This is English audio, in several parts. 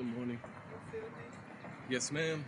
Good morning. Yes, ma'am.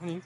Morning.